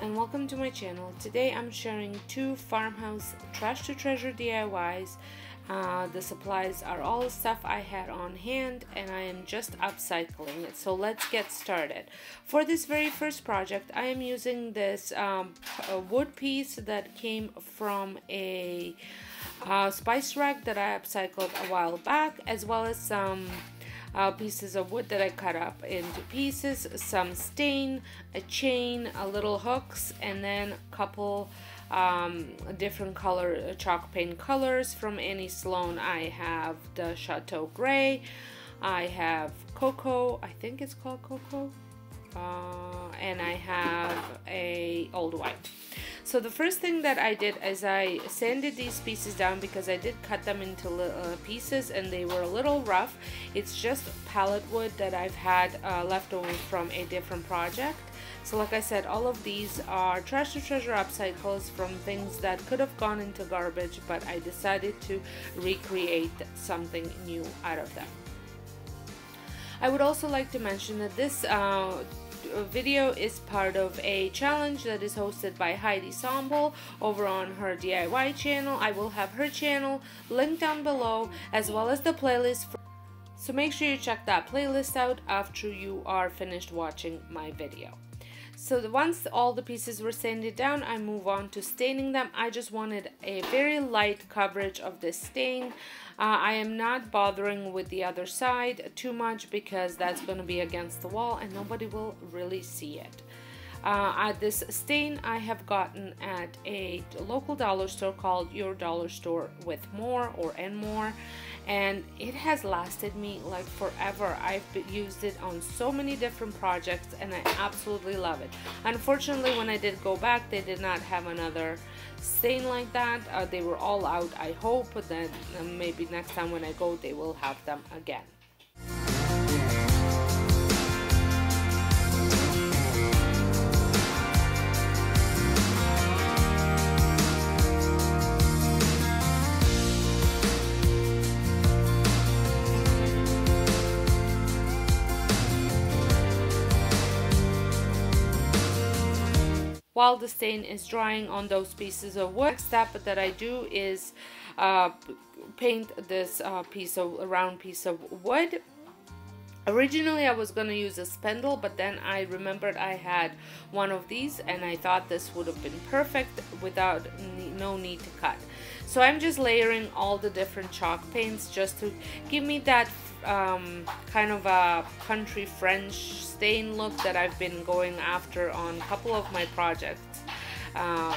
and welcome to my channel. Today I'm sharing two farmhouse trash to treasure DIYs. Uh, the supplies are all stuff I had on hand and I am just upcycling it. So let's get started. For this very first project I am using this um, wood piece that came from a uh, spice rack that I upcycled a while back as well as some uh, pieces of wood that I cut up into pieces, some stain, a chain, a little hooks, and then a couple um, different color uh, chalk paint colors from Annie Sloan. I have the Chateau Gray, I have Coco, I think it's called Coco, uh, and I have a Old White. So the first thing that I did is I sanded these pieces down because I did cut them into uh, pieces and they were a little rough. It's just pallet wood that I've had uh, left over from a different project. So like I said, all of these are trash to treasure upcycles from things that could have gone into garbage, but I decided to recreate something new out of them. I would also like to mention that this uh, Uh, video is part of a challenge that is hosted by Heidi Sonboul over on her DIY channel. I will have her channel linked down below as well as the playlist. so make sure you check that playlist out after you are finished watching my video. So once all the pieces were sanded down, I move on to staining them. I just wanted a very light coverage of this stain. Uh, I am not bothering with the other side too much because that's going to be against the wall and nobody will really see it. Uh, this stain I have gotten at a local dollar store called Your Dollar Store with More or N More and it has lasted me like forever. I've used it on so many different projects and I absolutely love it. Unfortunately, when I did go back, they did not have another stain like that. Uh, they were all out. I hope that uh, maybe next time when I go, they will have them again. While the stain is drying on those pieces of wood. Next step that I do is uh, paint this uh, piece of round piece of wood Originally I was going to use a spindle but then I remembered I had one of these and I thought this would have been perfect without no need to cut. So I'm just layering all the different chalk paints just to give me that um, kind of a country French stain look that I've been going after on a couple of my projects. Uh,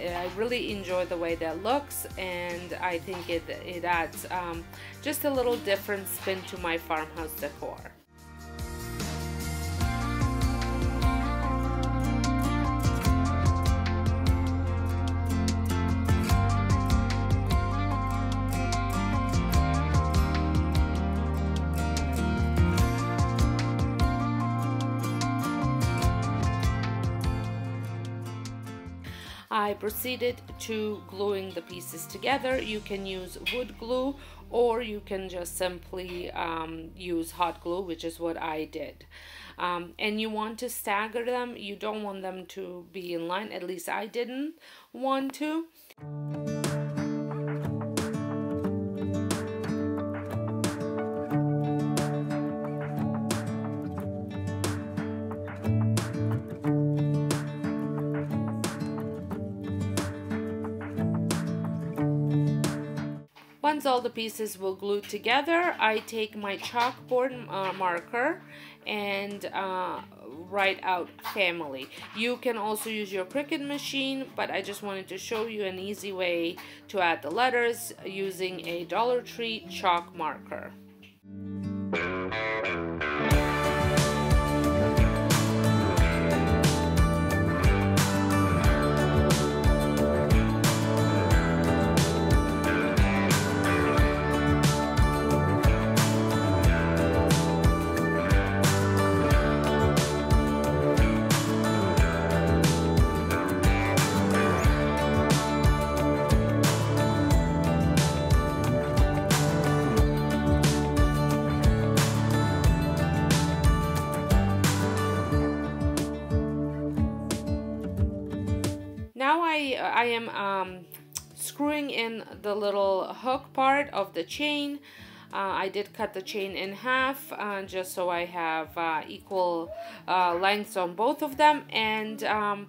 I really enjoy the way that looks and I think it, it adds um, just a little different spin to my farmhouse decor. I proceeded to gluing the pieces together. You can use wood glue or you can just simply um, use hot glue, which is what I did. Um, and you want to stagger them. You don't want them to be in line. At least I didn't want to. All the pieces will glue together, I take my chalkboard uh, marker and uh, write out family. You can also use your Cricut machine, but I just wanted to show you an easy way to add the letters using a Dollar Tree chalk marker. I am um, screwing in the little hook part of the chain. Uh, I did cut the chain in half uh, just so I have uh, equal uh, lengths on both of them and um,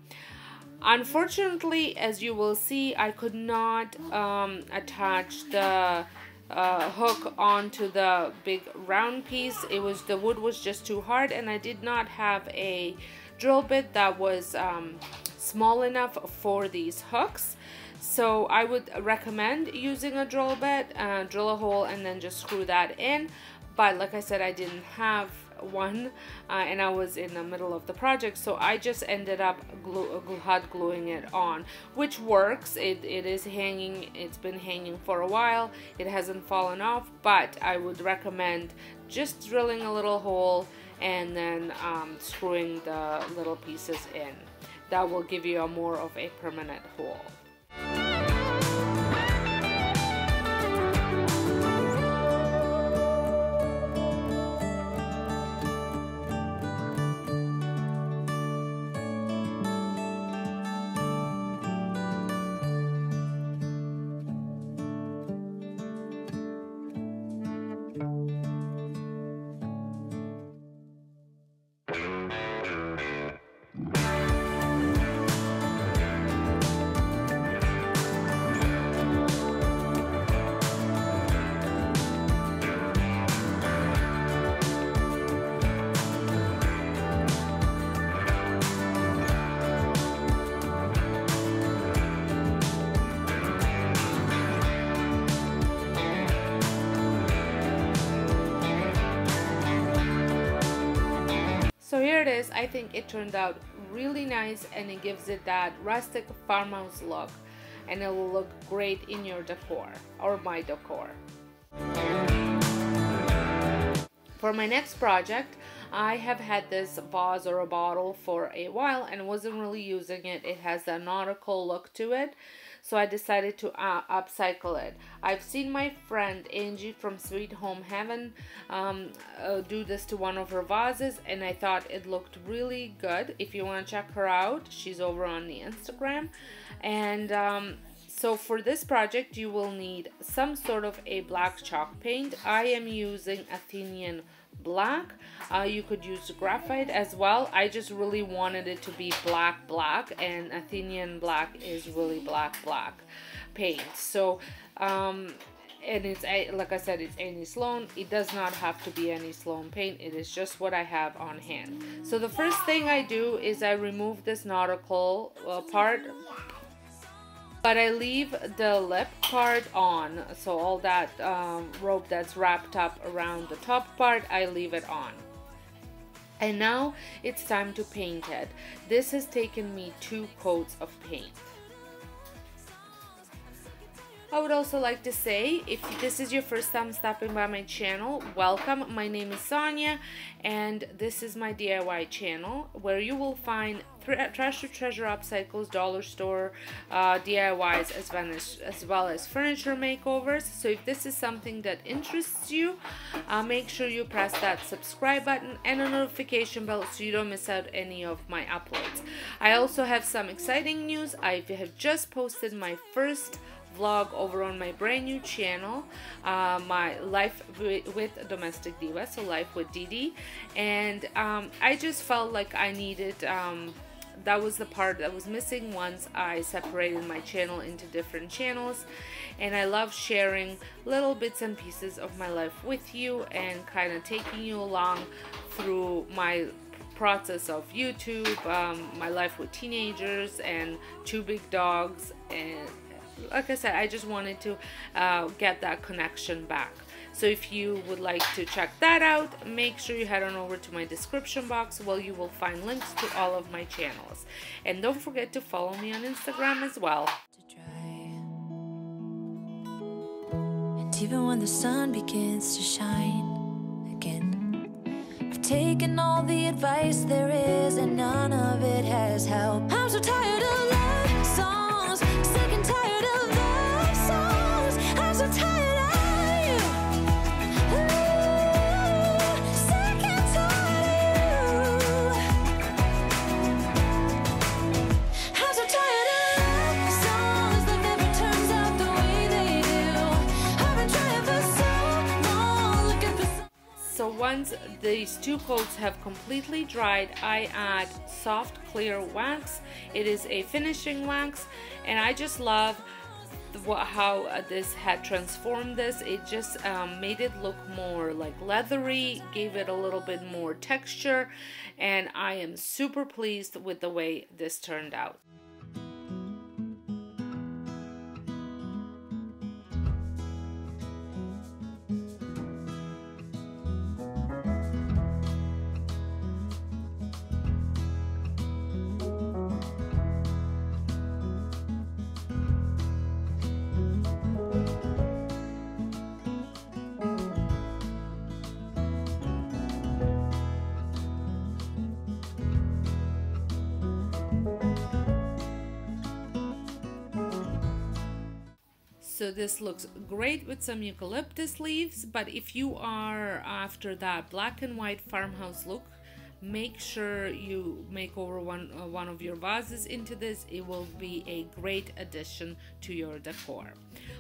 unfortunately as you will see I could not um, attach the uh, hook onto the big round piece it was the wood was just too hard and I did not have a drill bit that was um, small enough for these hooks. So I would recommend using a drill bit, uh, drill a hole and then just screw that in. But like I said, I didn't have one uh, and I was in the middle of the project so I just ended up glue, hot gluing it on which works. It, it is hanging it's been hanging for a while. It hasn't fallen off but I would recommend just drilling a little hole and then um, screwing the little pieces in. That will give you a more of a permanent hole it is. I think it turned out really nice and it gives it that rustic farmhouse look and it will look great in your decor or my decor. For my next project, I have had this vase or a bottle for a while and wasn't really using it. It has a nautical look to it so I decided to uh, upcycle it. I've seen my friend Angie from Sweet Home Heaven um, uh, do this to one of her vases and I thought it looked really good. If you want to check her out, she's over on the Instagram. And um, so for this project, you will need some sort of a black chalk paint. I am using Athenian black. Uh, you could use graphite as well. I just really wanted it to be black black and Athenian black is really black black paint. So um, and it's like I said it's Annie Sloan. It does not have to be Annie Sloan paint. It is just what I have on hand. So the first thing I do is I remove this nautical uh, part but I leave the lip part on. So all that um, rope that's wrapped up around the top part I leave it on. And now it's time to paint it. This has taken me two coats of paint I would also like to say, if this is your first time stopping by my channel, welcome. My name is Sonja, and this is my DIY channel, where you will find trash to treasure upcycles, dollar store uh, DIYs, as well as, as well as furniture makeovers. So if this is something that interests you, uh, make sure you press that subscribe button and a notification bell so you don't miss out any of my uploads. I also have some exciting news. I have just posted my first vlog over on my brand new channel, uh, my life with, domestic diva, so life with Didi, and um, I just felt like I needed. Um, that was the part that was missing once I separated my channel into different channels and I love sharing little bits and pieces of my life with you and kind of taking you along through my process of YouTube, um, my life with teenagers and two big dogs and like I said, I just wanted to uh, get that connection back. So if you would like to check that out, make sure you head on over to my description box where you will find links to all of my channels. And don't forget to follow me on Instagram as well. And even when the sun begins to shine again, I've taken all the advice there is and none of it has helped. I'm so tired of once these two coats have completely dried, I add soft clear wax. It is a finishing wax and I just love how this had transformed this it just um, made it look more like leathery gave it a little bit more texture and I am super pleased with the way this turned out So this looks great with some eucalyptus leaves, but if you are after that black and white farmhouse look, make sure you make over one, uh, one of your vases into this. It will be a great addition to your decor.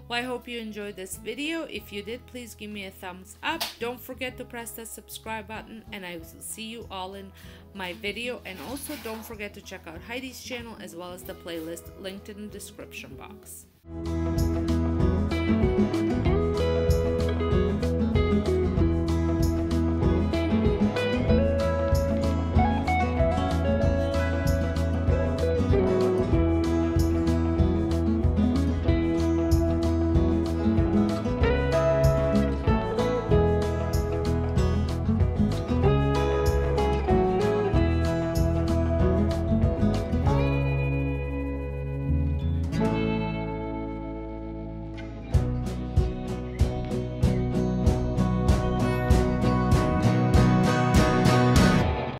Well, I hope you enjoyed this video. If you did, please give me a thumbs up. Don't forget to press the subscribe button and I will see you all in my video. And also don't forget to check out Heidi's channel as well as the playlist linked in the description box.